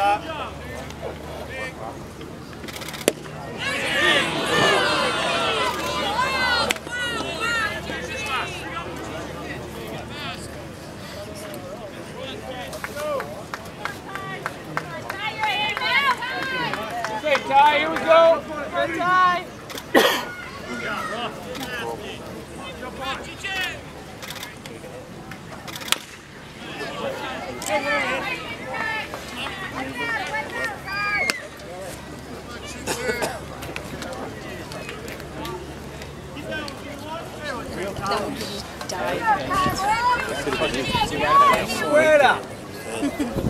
Stop. Ty, here we go. Go, Ty. Fuera.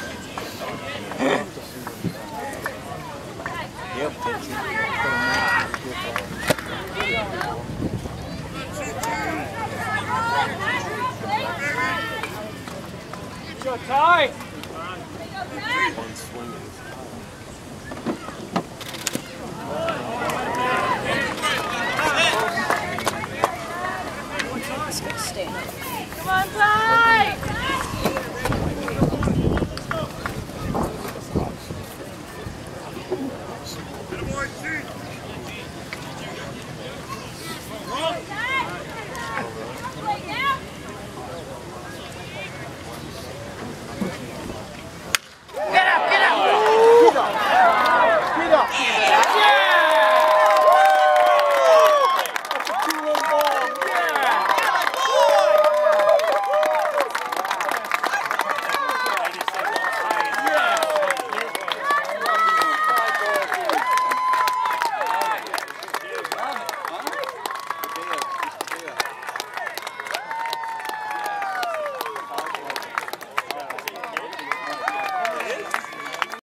Go, Ty. Come on, Ty.